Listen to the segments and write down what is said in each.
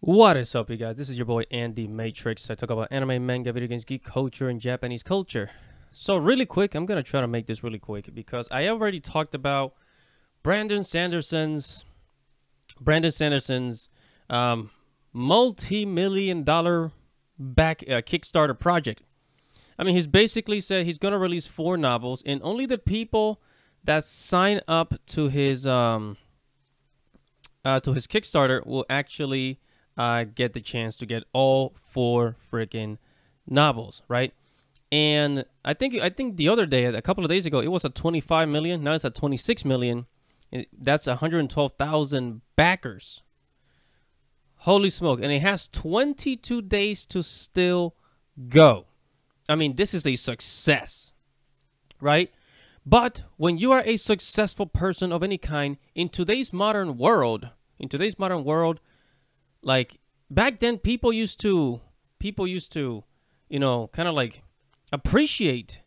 What is up, you guys? This is your boy Andy Matrix. I talk about anime, manga, video games, geek culture, and Japanese culture. So, really quick, I'm gonna try to make this really quick because I already talked about Brandon Sanderson's Brandon Sanderson's um, multi-million dollar back uh, Kickstarter project. I mean, he's basically said he's gonna release four novels, and only the people that sign up to his um uh, to his Kickstarter will actually uh, get the chance to get all four freaking novels, right? And I think I think the other day, a couple of days ago, it was at 25 million. Now it's at 26 million. That's 112,000 backers. Holy smoke! And it has 22 days to still go. I mean, this is a success, right? But when you are a successful person of any kind in today's modern world, in today's modern world, like back then people used to people used to you know kind of like appreciate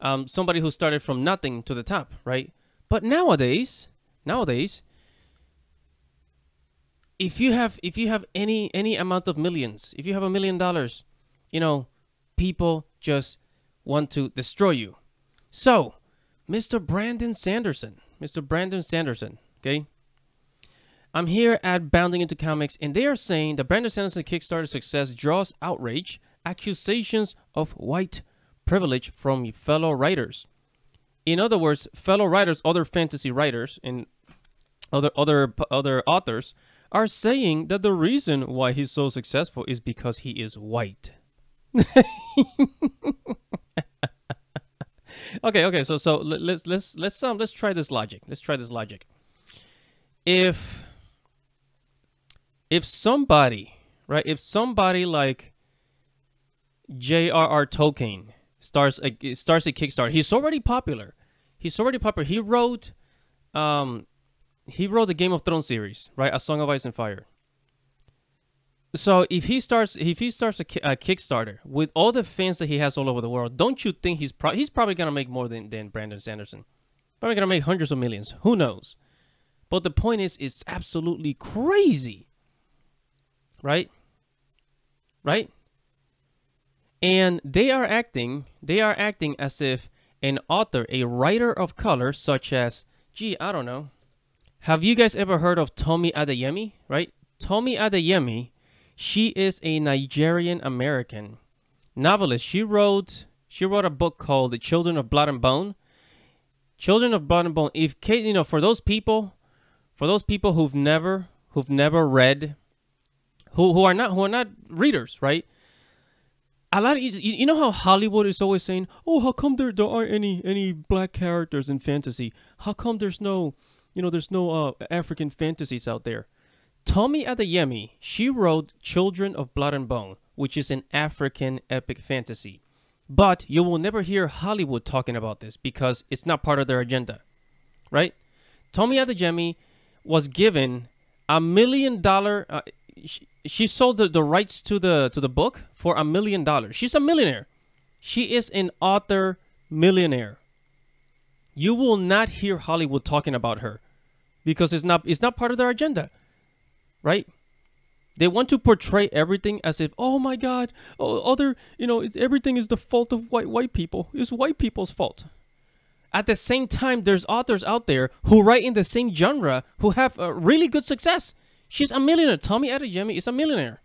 um, somebody who started from nothing to the top right? But nowadays nowadays if you have if you have any any amount of millions if you have a million dollars you know people just want to destroy you. So mr brandon sanderson mr brandon sanderson okay I'm here at Bounding Into Comics, and they are saying that Brandon Sanderson Kickstarter success draws outrage, accusations of white privilege from fellow writers. In other words, fellow writers, other fantasy writers, and other other other authors are saying that the reason why he's so successful is because he is white. okay, okay, so so let's let's let's um let's try this logic. Let's try this logic. If if somebody, right, if somebody like J.R.R. Tolkien starts a starts a Kickstarter, he's already popular. He's already popular. He wrote, um, he wrote the Game of Thrones series, right? A Song of Ice and Fire. So if he starts, if he starts a, a Kickstarter with all the fans that he has all over the world, don't you think he's pro- he's probably gonna make more than than Brandon Sanderson? Probably gonna make hundreds of millions. Who knows? But the point is, it's absolutely crazy right? Right? And they are acting, they are acting as if an author, a writer of color, such as, gee, I don't know. Have you guys ever heard of Tomi Adeyemi? Right? Tomi Adeyemi, she is a Nigerian American novelist. She wrote she wrote a book called The Children of Blood and Bone. Children of Blood and Bone. If you know, for those people, for those people who've never who've never read who who are not who are not readers, right? A lot of you, you know how Hollywood is always saying, "Oh, how come there there aren't any any black characters in fantasy? How come there's no, you know, there's no uh, African fantasies out there?" Tomi Adeyemi, she wrote Children of Blood and Bone, which is an African epic fantasy. But you will never hear Hollywood talking about this because it's not part of their agenda, right? Tomi Adeyemi was given a million dollar. Uh, she, she sold the, the rights to the to the book for a million dollars. She's a millionaire. She is an author millionaire. You will not hear Hollywood talking about her because it's not it's not part of their agenda. Right? They want to portray everything as if, oh my God, oh, other, you know, everything is the fault of white white people. It's white people's fault. At the same time, there's authors out there who write in the same genre who have a really good success. She's a millionaire. Tomi Adeyemi is a millionaire.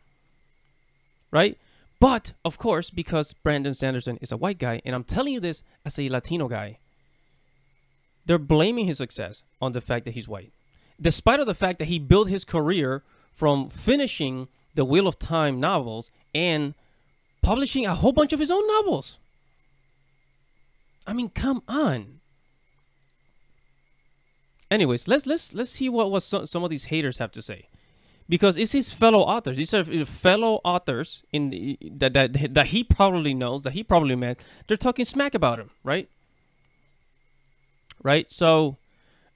Right? But, of course, because Brandon Sanderson is a white guy, and I'm telling you this as a Latino guy, they're blaming his success on the fact that he's white. Despite of the fact that he built his career from finishing the Wheel of Time novels and publishing a whole bunch of his own novels. I mean, come on. Anyways, let's let's let's see what what some, some of these haters have to say because it's his fellow authors. These are fellow authors in the, that that that he probably knows that he probably met. They're talking smack about him, right? Right. So,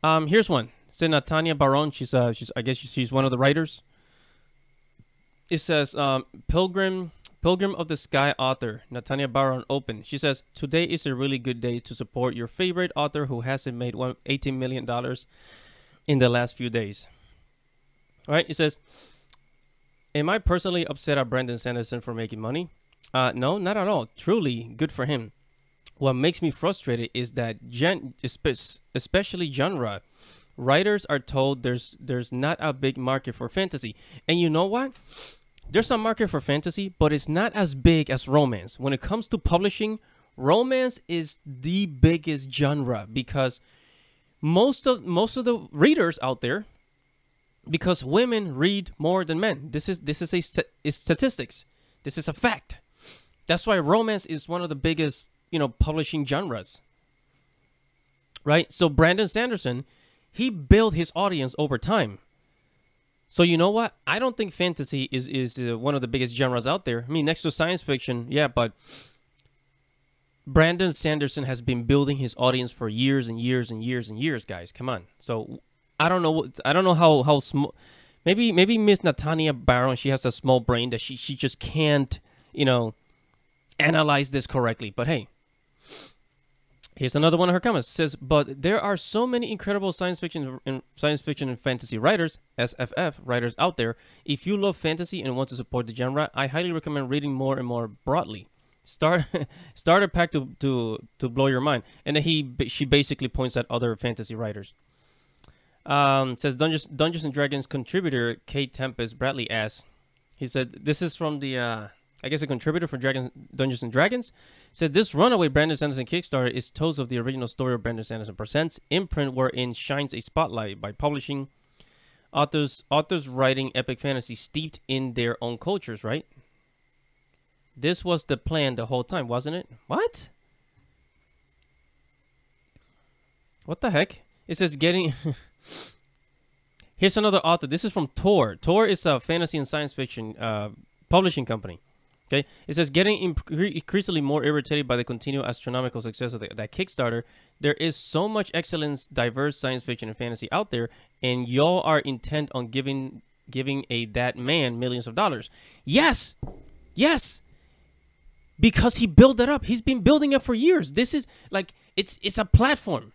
um, here's one. Say Natania Barron. She's uh she's I guess she's one of the writers. It says um Pilgrim Pilgrim of the Sky author Natania Barron open. She says today is a really good day to support your favorite author who hasn't made one, 18 million dollars in the last few days. Right, it says, Am I personally upset at Brandon Sanderson for making money? Uh, no, not at all. Truly, good for him. What makes me frustrated is that gen, especially genre writers are told there's there's not a big market for fantasy, and you know what? There's a market for fantasy, but it's not as big as romance. When it comes to publishing, romance is the biggest genre because most of most of the readers out there because women read more than men. This is this is a st- is statistics. This is a fact. That's why romance is one of the biggest, you know, publishing genres. Right? So Brandon Sanderson, he built his audience over time. So you know what? I don't think fantasy is is uh, one of the biggest genres out there. I mean, next to science fiction, yeah, but Brandon Sanderson has been building his audience for years and years and years and years, guys. Come on. So I don't know what I don't know how how small maybe maybe Miss Natania Barron she has a small brain that she she just can't, you know, analyze this correctly. But hey, Here's another one of her comments. It says, "But there are so many incredible science fiction and science fiction and fantasy writers, SFF writers out there. If you love fantasy and want to support the genre, I highly recommend reading more and more broadly. Start start a pack to to to blow your mind." And then he she basically points at other fantasy writers. Um, says Dungeons Dungeons and Dragons contributor Kate Tempest Bradley asks. He said, "This is from the." Uh, I guess a contributor for Dragon Dungeons and Dragons, said this runaway Brandon Sanderson Kickstarter is toast of the original story of Brandon Sanderson Presents imprint wherein shines a spotlight by publishing authors authors writing epic fantasy steeped in their own cultures, right? This was the plan the whole time, wasn't it? What? What the heck? It says getting Here's another author. This is from Tor. Tor is a fantasy and science fiction uh, publishing company. Okay, it says getting increasingly more irritated by the continual astronomical success of the, that Kickstarter. There is so much excellence, diverse science fiction and fantasy out there, and y'all are intent on giving giving a that man millions of dollars. Yes, yes, because he built that up. He's been building it for years. This is like it's it's a platform.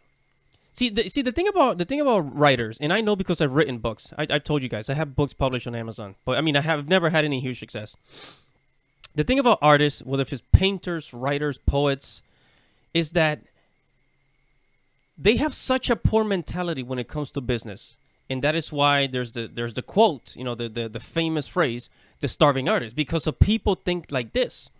See, the, see the thing about the thing about writers, and I know because I've written books. I, I've told you guys I have books published on Amazon, but I mean I have never had any huge success the thing about artists, whether it's painters, writers, poets, is that they have such a poor mentality when it comes to business. And that is why there's the there's the quote, you know, the, the, the famous phrase, the starving artist, because of people think like this.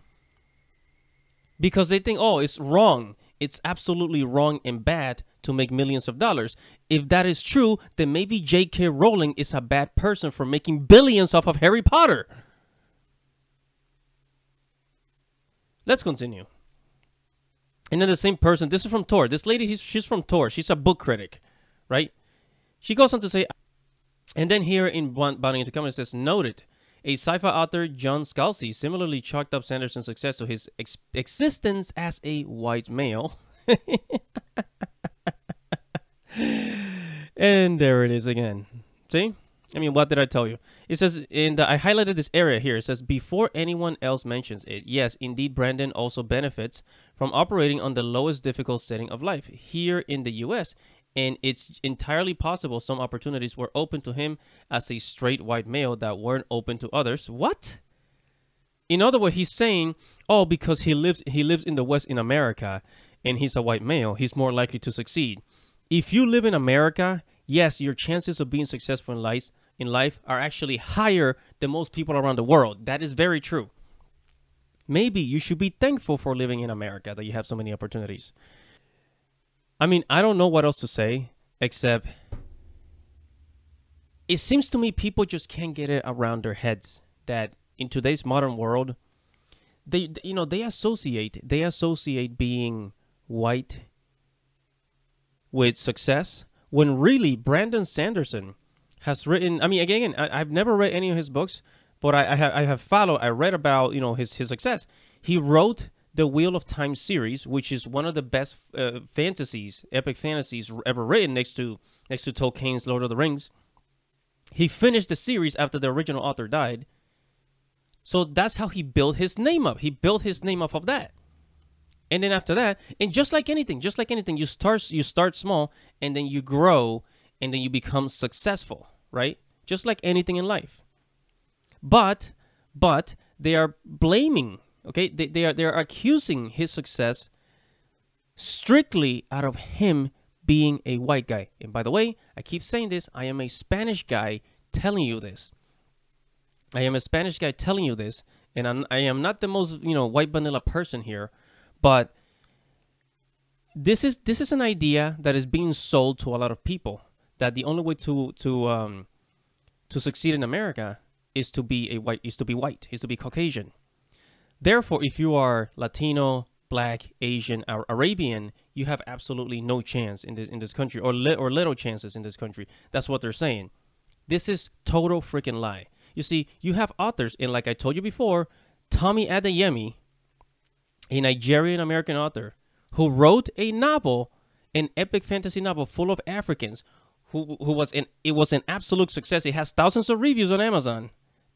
Because they think, oh, it's wrong. It's absolutely wrong and bad to make millions of dollars. If that is true, then maybe J.K. Rowling is a bad person for making billions off of Harry Potter. Let's continue. And then the same person, this is from Tor. This lady, she's from Tor. She's a book critic, right? She goes on to say, and then here in Bounding into Comics says, noted, a sci-fi author, John Scalzi, similarly chalked up Sanderson's success to his ex existence as a white male. and there it is again. See? I mean, what did I tell you? It says, and I highlighted this area here. It says, before anyone else mentions it, yes, indeed, Brandon also benefits from operating on the lowest difficult setting of life here in the U.S. And it's entirely possible some opportunities were open to him as a straight white male that weren't open to others. What? In other words, he's saying, oh, because he lives he lives in the West in America, and he's a white male, he's more likely to succeed. If you live in America yes, your chances of being successful in life in life are actually higher than most people around the world. That is very true. Maybe you should be thankful for living in America that you have so many opportunities. I mean, I don't know what else to say except it seems to me people just can't get it around their heads that in today's modern world they you know they associate they associate being white with success when really Brandon Sanderson has written. I mean, again, I, have never read any of his books, but I, I, have I have followed. I read about you know his his success. He wrote the Wheel of Time series, which is one of the best uh, fantasies, epic fantasies ever written, next to next to Tolkien's Lord of the Rings. He finished the series after the original author died. So that's how he built his name up. He built his name off of that and then after that and just like anything just like anything you start you start small and then you grow and then you become successful right just like anything in life But but they are blaming, okay? They, they are they are accusing his success strictly out of him being a white guy. And by the way, I keep saying this, I am a Spanish guy telling you this. I am a Spanish guy telling you this, and I'm, I am not the most, you know, white vanilla person here, but this is this is an idea that is being sold to a lot of people that the only way to to um to succeed in America is to be a white is to be white is to be Caucasian. Therefore, if you are Latino, Black, Asian, or Arabian, you have absolutely no chance in this in this country, or li- or little chances in this country. That's what they're saying. This is total freaking lie. You see, you have authors, and like I told you before, Tomi Adeyemi, a Nigerian American author, who wrote a novel, an epic fantasy novel full of Africans, who who was an it was an absolute success. It has thousands of reviews on Amazon,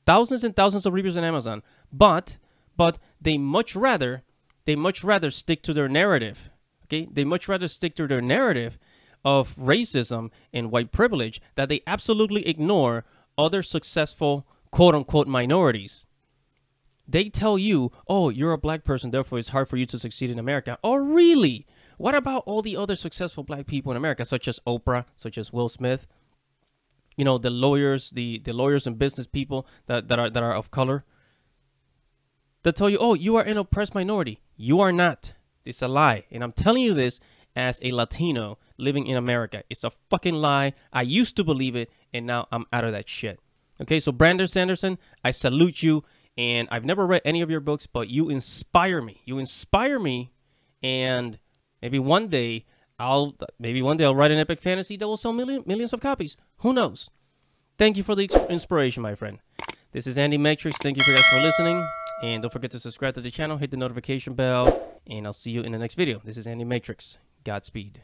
thousands and thousands of reviews on Amazon. But but they much rather they much rather stick to their narrative. Okay, they much rather stick to their narrative of racism and white privilege that they absolutely ignore other successful quote unquote minorities. They tell you, oh, you're a black person, therefore it's hard for you to succeed in America. Oh, really? What about all the other successful black people in America, such as Oprah, such as Will Smith? You know, the lawyers, the, the lawyers and business people that, that are that are of color. They tell you, oh, you are an oppressed minority. You are not. It's a lie. And I'm telling you this as a Latino living in America. It's a fucking lie. I used to believe it, and now I'm out of that shit. Okay, so Brandon Sanderson, I salute you. And I've never read any of your books, but you inspire me. You inspire me, and maybe one day I'll maybe one day I'll write an epic fantasy that will sell million, millions of copies. Who knows? Thank you for the inspiration, my friend. This is Andy Matrix. Thank you for guys for listening. And don't forget to subscribe to the channel, hit the notification bell, and I'll see you in the next video. This is Andy Matrix. Godspeed.